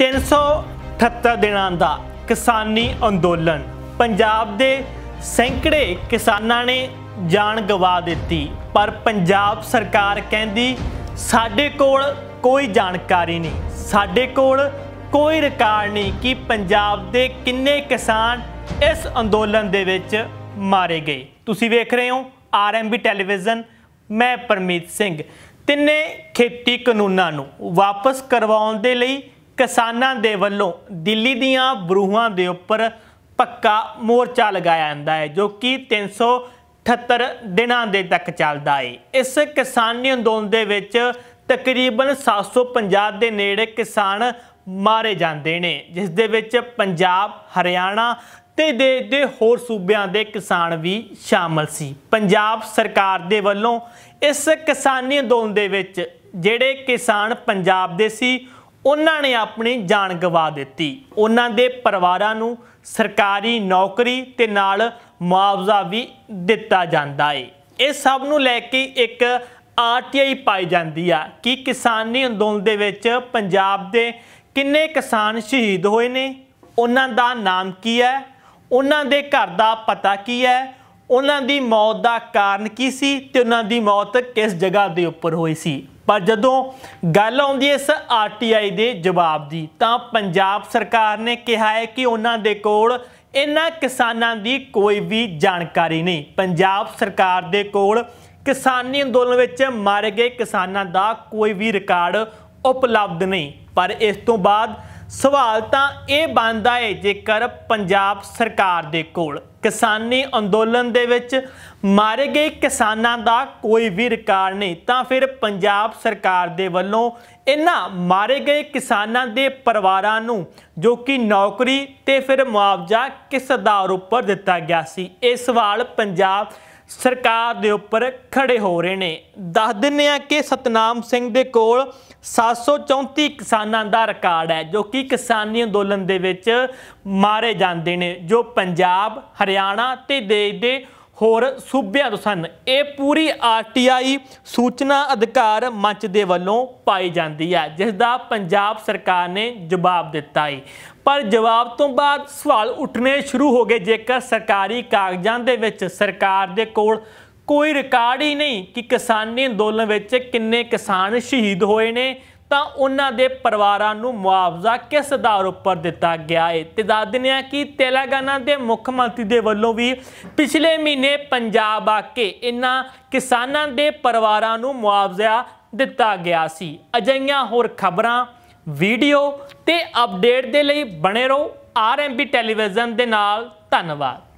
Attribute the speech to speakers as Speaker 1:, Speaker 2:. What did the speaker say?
Speaker 1: 378 ਦਿਨਾਂ ਦਾ ਕਿਸਾਨੀ ਅੰਦੋਲਨ। ਪੰਜਾਬ ਦੇ ਸੈਂਕੜੇ ਕਿਸਾਨਾਂ ਨੇ ਜਾਨ ਗਵਾ ਦਿੱਤੀ, ਪਰ ਪੰਜਾਬ ਸਰਕਾਰ ਕਹਿੰਦੀ, ਸਾਡੇ ਕੋਲ ਕੋਈ ਜਾਣਕਾਰੀ ਨਹੀਂ। ਸਾਡੇ ਕੋਲ ਕੋਈ ਰਿਕਾਰਡ ਨਹੀਂ ਕਿ ਪੰਜਾਬ ਦੇ ਕਿੰਨੇ ਕਿਸਾਨ ਇਸ ਅੰਦੋਲਨ ਦੇ ਵਿੱਚ ਮਾਰੇ ਗਏ। ਤੁਸੀਂ ਵੇਖ ਰਹੇ ਹੋ ਆਰਐਮਬੀ ਟੈਲੀਵਿਜ਼ਨ। ਮੈਂ ਪਰਮੀਤ ਸਿੰਘ। ਤਿੰਨੇ ਖੇਤੀ ਕਾਨੂੰਨਾਂ ਨੂੰ ਵਾਪਸ ਕਰਵਾਉਣ ਦੇ ਲਈ ਕਿਸਾਨਾਂ ਦੇ ਵੱਲੋਂ ਦਿੱਲੀ ਦੀਆਂ ਬਰੂਹਾਂ ਦੇ ਉੱਪਰ ਪੱਕਾ ਮੋਰਚਾ ਲਗਾਇਆ ਜਾਂਦਾ ਹੈ, ਜੋ ਕਿ 378 ਦਿਨਾਂ ਦੇ ਤੱਕ ਚੱਲਦਾ ਹੈ। ਇਸ ਕਿਸਾਨੀ ਅੰਦੋਲਨ ਦੇ ਵਿੱਚ ਤਕਰੀਬਨ 750 ਦੇ ਨੇੜੇ ਕਿਸਾਨ ਮਾਰੇ ਜਾਂਦੇ ਨੇ, ਜਿਸ ਦੇ ਵਿੱਚ ਪੰਜਾਬ, ਹਰਿਆਣਾ ਤੇ ਦੇਸ਼ ਦੇ ਹੋਰ ਸੂਬਿਆਂ ਦੇ ਕਿਸਾਨ ਵੀ ਸ਼ਾਮਲ ਸੀ। ਪੰਜਾਬ ਸਰਕਾਰ ਦੇ ਵੱਲੋਂ ਇਸ ਕਿਸਾਨੀ ਅੰਦੋਲਨ ਦੇ ਵਿੱਚ ਜਿਹੜੇ ਕਿਸਾਨ ਪੰਜਾਬ ਦੇ ਸੀ ਉਹਨਾਂ ਨੇ ਆਪਣੀ ਜਾਨ ਗਵਾ ਦਿੱਤੀ। ਉਹਨਾਂ ਦੇ ਪਰਿਵਾਰਾਂ ਨੂੰ ਸਰਕਾਰੀ ਨੌਕਰੀ ਤੇ ਨਾਲ ਮੁਆਵਜ਼ਾ ਵੀ ਦਿੱਤਾ ਜਾਂਦਾ ਏ। ਇਹ ਸਭ ਨੂੰ ਲੈ ਕੇ ਇੱਕ ਆਰਟੀਆਈ ਪਾਈ ਜਾਂਦੀ ਆ ਕਿ ਕਿਸਾਨੀ ਅੰਦੋਲਨ ਦੇ ਵਿੱਚ ਪੰਜਾਬ ਦੇ ਕਿੰਨੇ ਕਿਸਾਨ ਸ਼ਹੀਦ ਹੋਏ ਨੇ, ਉਹਨਾਂ ਦਾ ਨਾਮ ਕੀ ਹੈ, ਉਹਨਾਂ ਦੇ ਘਰ ਦਾ ਪਤਾ ਕੀ ਹੈ, ਉਹਨਾਂ ਦੀ ਮੌਤ ਦਾ ਕਾਰਨ ਕੀ ਸੀ ਤੇ ਉਹਨਾਂ ਦੀ ਮੌਤ ਕਿਸ ਜਗ੍ਹਾ ਦੇ ਉੱਪਰ ਹੋਈ ਸੀ। ਪਰ ਜਦੋਂ ਗੱਲ ਆਉਂਦੀ ਹੈ ਇਸ ਆਰਟੀਆਈ ਦੇ ਜਵਾਬ ਦੀ, ਤਾਂ ਪੰਜਾਬ ਸਰਕਾਰ ਨੇ ਕਿਹਾ ਹੈ ਕਿ ਉਹਨਾਂ ਦੇ ਕੋਲ ਇਹਨਾਂ ਕਿਸਾਨਾਂ ਦੀ ਕੋਈ ਵੀ ਜਾਣਕਾਰੀ ਨਹੀਂ। ਪੰਜਾਬ ਸਰਕਾਰ ਦੇ ਕੋਲ ਕਿਸਾਨੀ ਅੰਦੋਲਨ ਵਿੱਚ ਮਾਰੇ ਗਏ ਕਿਸਾਨਾਂ ਦਾ ਕੋਈ ਵੀ ਰਿਕਾਰਡ ਉਪਲਬਧ ਨਹੀਂ। ਪਰ ਇਸ ਤੋਂ ਬਾਅਦ ਸਵਾਲ ਤਾਂ ਇਹ ਬਣਦਾ ਹੈ ਜੇਕਰ ਪੰਜਾਬ ਸਰਕਾਰ ਦੇ ਕੋਲ ਕਿਸਾਨੀ ਅੰਦੋਲਨ ਦੇ ਵਿੱਚ ਮਾਰੇ ਗਏ ਕਿਸਾਨਾਂ ਦਾ ਕੋਈ ਵੀ ਰਿਕਾਰਡ ਨਹੀਂ, ਤਾਂ ਫਿਰ ਪੰਜਾਬ ਸਰਕਾਰ ਦੇ ਵੱਲੋਂ ਇਹਨਾਂ ਮਾਰੇ ਗਏ ਕਿਸਾਨਾਂ ਦੇ ਪਰਿਵਾਰਾਂ ਨੂੰ ਜੋ ਕਿ ਨੌਕਰੀ ਤੇ ਫਿਰ ਮੁਆਵਜ਼ਾ ਕਿਸ ਆਧਾਰ ਉੱਪਰ ਦਿੱਤਾ ਗਿਆ ਸੀ? ਇਹ ਸਵਾਲ ਪੰਜਾਬ ਸਰਕਾਰ ਦੇ ਉੱਪਰ ਖੜੇ ਹੋ ਰਹੇ ਨੇ। ਦੱਸ ਦਿੰਨੇ ਆ ਕਿ ਸਤਨਾਮ ਸਿੰਘ ਦੇ ਕੋਲ 734 ਕਿਸਾਨਾਂ ਦਾ ਰਿਕਾਰਡ ਹੈ, ਜੋ ਕਿ ਕਿਸਾਨੀ ਅੰਦੋਲਨ ਦੇ ਵਿੱਚ ਮਾਰੇ ਜਾਂਦੇ ਨੇ, ਜੋ ਪੰਜਾਬ, ਹਰਿਆਣਾ ਤੇ ਦੇਸ਼ ਦੇ ਹੋਰ ਸੂਬਿਆਂ ਤੋਂ ਸਨ। ਇਹ ਪੂਰੀ ਆਰਟੀਆਈ ਸੂਚਨਾ ਅਧਿਕਾਰ ਮੰਚ ਦੇ ਵੱਲੋਂ ਪਾਈ ਜਾਂਦੀ ਹੈ ਜਿਸ ਦਾ ਪੰਜਾਬ ਸਰਕਾਰ ਨੇ ਜਵਾਬ ਦਿੱਤਾ ਹੈ ਪਰ ਜਵਾਬ ਤੋਂ ਬਾਅਦ ਸਵਾਲ ਉੱਠਣੇ ਸ਼ੁਰੂ ਹੋ ਗਏ, ਜੇਕਰ ਸਰਕਾਰੀ ਕਾਗਜ਼ਾਂ ਦੇ ਵਿੱਚ ਸਰਕਾਰ ਦੇ ਕੋਲ ਕੋਈ ਰਿਕਾਰਡ ਹੀ ਨਹੀਂ ਕਿ ਕਿਸਾਨੀ ਅੰਦੋਲਨ ਵਿੱਚ ਕਿੰਨੇ ਕਿਸਾਨ ਸ਼ਹੀਦ ਹੋਏ ਨੇ ਤਾਂ ਉਹਨਾਂ ਦੇ ਪਰਿਵਾਰਾਂ ਨੂੰ ਮੁਆਵਜ਼ਾ ਕਿਸ ਆਧਾਰ ਉੱਪਰ ਦਿੱਤਾ ਗਿਆ ਹੈ ਤੇ ਦੱਸ ਦਿੰਦੇ ਆ ਕਿ ਤੇਲੰਗਾਨਾ ਦੇ ਮੁੱਖ ਮੰਤਰੀ ਦੇ ਵੱਲੋਂ ਵੀ ਪਿਛਲੇ ਮਹੀਨੇ ਪੰਜਾਬ ਆ ਕੇ ਇਹਨਾਂ ਕਿਸਾਨਾਂ ਦੇ ਪਰਿਵਾਰਾਂ ਨੂੰ ਮੁਆਵਜ਼ਾ ਦਿੱਤਾ ਗਿਆ ਸੀ। ਅਜਿਹੀਆਂ ਹੋਰ ਖਬਰਾਂ, ਵੀਡੀਓ ਤੇ ਅਪਡੇਟ ਦੇ ਲਈ ਬਣੇ ਰਹੋ ਆਰਐਮਬੀ ਟੈਲੀਵਿਜ਼ਨ ਦੇ ਨਾਲ। ਧੰਨਵਾਦ।